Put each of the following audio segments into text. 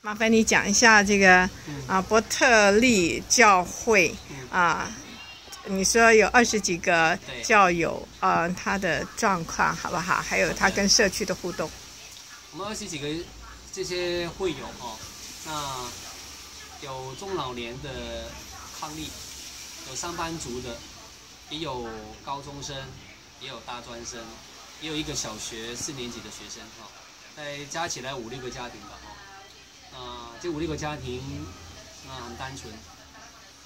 麻烦你讲一下这个啊，伯特利教会啊，你说有二十几个教友啊，他的状况好不好？还有他跟社区的互动。我们二十几个这些会友哦，那有中老年的抗力，有上班族的，也有高中生，也有大专生，也有一个小学四年级的学生哈，再加起来五六个家庭吧哈。啊，这五六个家庭，啊很单纯，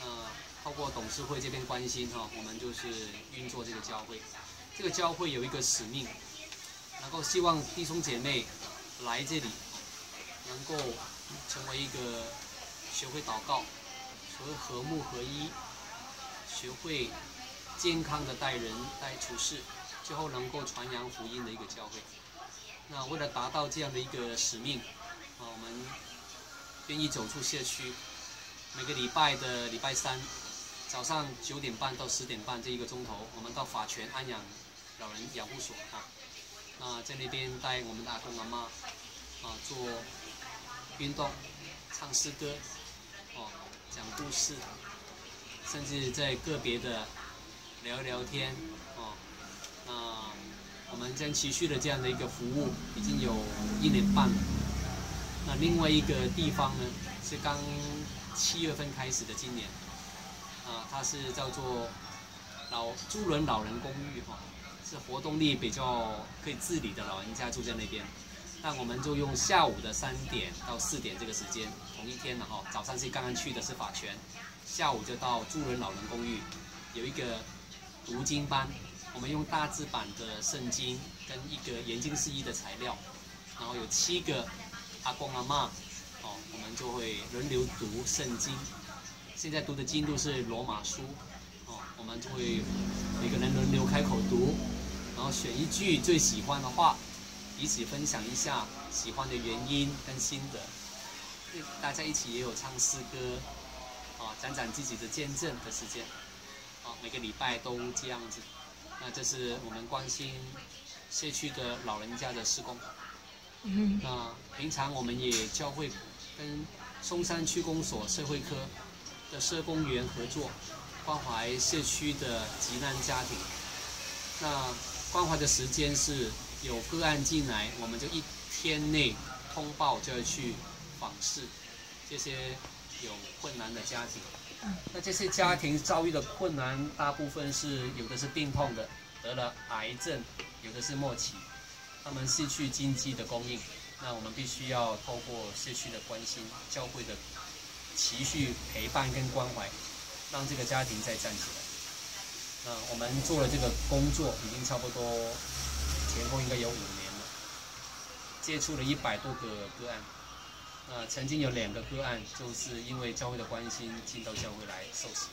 啊，透过董事会这边关心哈，我们就是运作这个教会。这个教会有一个使命，能够希望弟兄姐妹来这里，能够成为一个学会祷告，学会和睦合一，学会健康的待人待处事，最后能够传扬福音的一个教会。那为了达到这样的一个使命，啊，我们。愿意走出社区，每个礼拜的礼拜三早上九点半到十点半这一个钟头，我们到法泉安养老人养护所啊，那在那边带我们的阿公阿妈啊做运动、唱诗歌、哦讲故事，甚至在个别的聊聊天哦，那我们将持续的这样的一个服务已经有一年半了。另外一个地方呢，是刚七月份开始的，今年，啊，它是叫做老朱伦老人公寓哈，是活动力比较可以自理的老人家住在那边。那我们就用下午的三点到四点这个时间，同一天的哈，早上是刚刚去的是法泉，下午就到朱伦老人公寓，有一个读经班，我们用大字版的圣经跟一个研经释义的材料，然后有七个。阿公阿妈，哦，我们就会轮流读圣经。现在读的经都是罗马书，哦，我们就会每个人轮流开口读，然后选一句最喜欢的话，彼此分享一下喜欢的原因跟心得。大家一起也有唱诗歌，啊，讲讲自己的见证的时间，啊，每个礼拜都这样子。那这是我们关心社区的老人家的施工。那平常我们也教会跟松山区公所社会科的社工员合作，关怀社区的急难家庭。那关怀的时间是有个案进来，我们就一天内通报就要去访视这些有困难的家庭。那这些家庭遭遇的困难，大部分是有的是病痛的，得了癌症，有的是末期。他们失去经济的供应，那我们必须要透过社区的关心、教会的持续陪伴跟关怀，让这个家庭再站起来。那我们做了这个工作，已经差不多前后应该有五年了，接触了一百多个个案。那曾经有两个个案，就是因为教会的关心进到教会来受洗。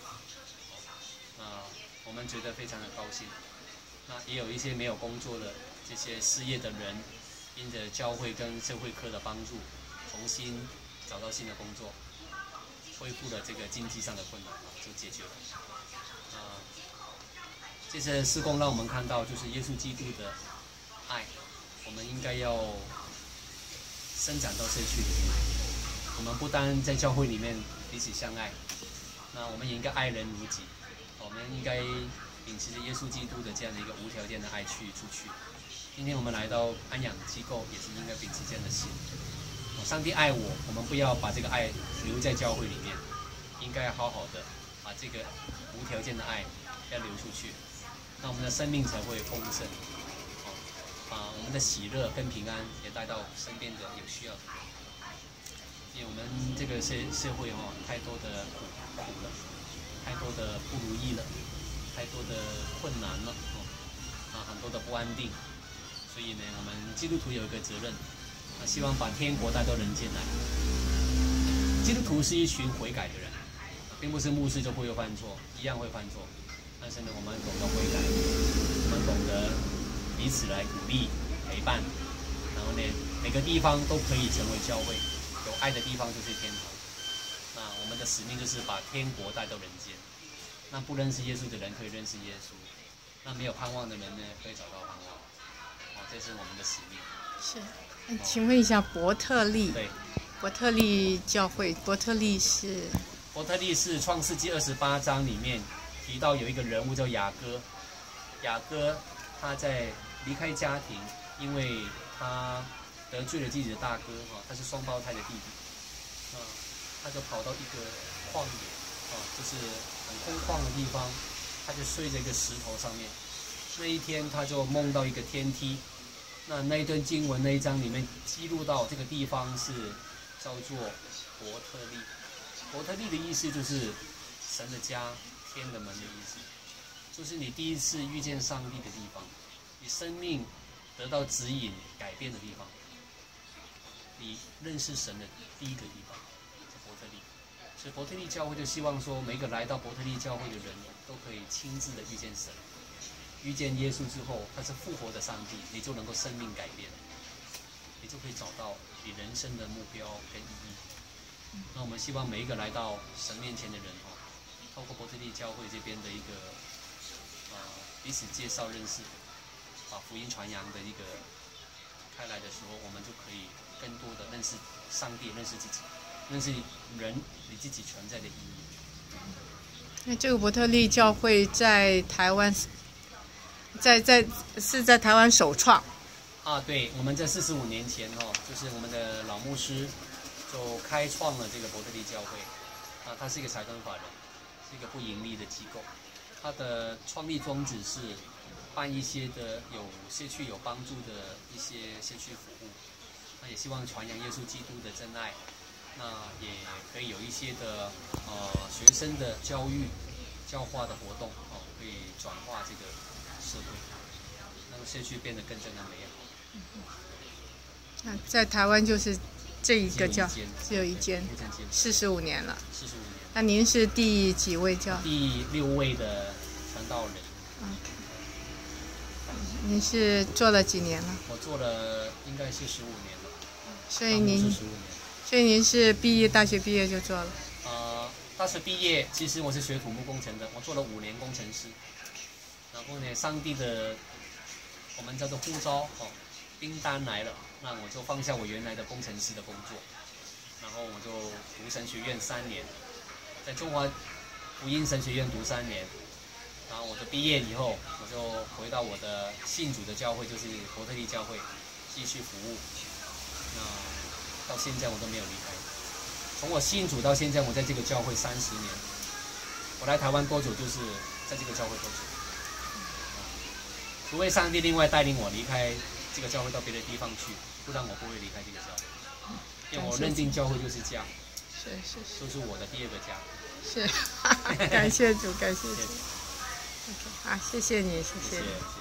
那我们觉得非常的高兴。那也有一些没有工作的。这些失业的人，因着教会跟社会科的帮助，重新找到新的工作，恢复了这个经济上的困难，就解决了。啊，这些施工让我们看到，就是耶稣基督的爱，我们应该要伸展到社区里面。我们不单在教会里面彼此相爱，那我们也应该爱人如己。我们应该秉持着耶稣基督的这样的一个无条件的爱去出去。今天我们来到安养机构，也是应该秉持这样的心。上帝爱我，我们不要把这个爱留在教会里面，应该好好的把这个无条件的爱要流出去，那我们的生命才会丰盛。哦，把我们的喜乐跟平安也带到身边的有需要的人。因为我们这个社社会哦，太多的苦苦了，太多的不如意了，太多的困难了，哦，啊，很多的不安定。所以呢，我们基督徒有一个责任，啊，希望把天国带到人间来。基督徒是一群悔改的人，并不是牧师就不会犯错，一样会犯错。但是呢，我们懂得悔改，我们懂得彼此来鼓励、陪伴，然后呢，每个地方都可以成为教会，有爱的地方就是天堂。那我们的使命就是把天国带到人间。那不认识耶稣的人可以认识耶稣，那没有盼望的人呢，可以找到盼望。这是我们的使命。是，请问一下，伯特利，对，伯特利教会，伯特利是伯特利是创世纪二十八章里面提到有一个人物叫雅各，雅各他在离开家庭，因为他得罪了自己的大哥哈，他是双胞胎的弟弟，啊，他就跑到一个旷野啊，就是很空旷的地方，他就睡在一个石头上面。那一天他就梦到一个天梯，那那一段经文那一章里面记录到这个地方是叫做伯特利。伯特利的意思就是神的家、天的门的意思，就是你第一次遇见上帝的地方，你生命得到指引、改变的地方，你认识神的第一个地方，是伯特利。所以伯特利教会就希望说，每个来到伯特利教会的人都可以亲自的遇见神，遇见耶稣之后，他是复活的上帝，你就能够生命改变，你就可以找到你人生的目标跟意义。那我们希望每一个来到神面前的人哦，透过伯特利教会这边的一个呃彼此介绍认识，把福音传扬的一个开来的时候，我们就可以更多的认识上帝，认识自己，认识人你自己存在的意义。那这个伯特利教会在台湾，在在是在台湾首创。啊，对，我们在四十五年前、哦，就是我们的老牧师就开创了这个伯特利教会，啊，它是一个财团法人，是一个不盈利的机构，它的创立宗旨是办一些的有社区有帮助的一些社区服务，那也希望传扬耶稣基督的真爱，那也可以有一些的呃学生的教育教化的活动哦，可以转化这个社会，让社区变得更真的美好。那在台湾就是这一个教，只只有一间，四十五年了。四十五年，那您是第几位教？第六位的传道人，您是做了几年了？我做了应该是十五年了，所以您。所以您是毕业大学毕业就做了。呃，大学毕业，其实我是学土木工程的，我做了五年工程师。然后呢，上帝的我们叫做呼召哦，订单来了，那我就放下我原来的工程师的工作，然后我就读神学院三年，在中华福音神学院读三年，然后我就毕业以后，我就回到我的信主的教会，就是伯特利教会，继续服务。那到现在我都没有离开。从我信主到现在，我在这个教会三十年。我来台湾多久，就是在这个教会多久。除非上帝另外带领我离开这个教会到别的地方去，不然我不会离开这个教会。因为我认定教会就是家，是是是就是我的第二个家。是，感谢主，感谢主。OK，好，谢谢你，谢谢你。谢谢。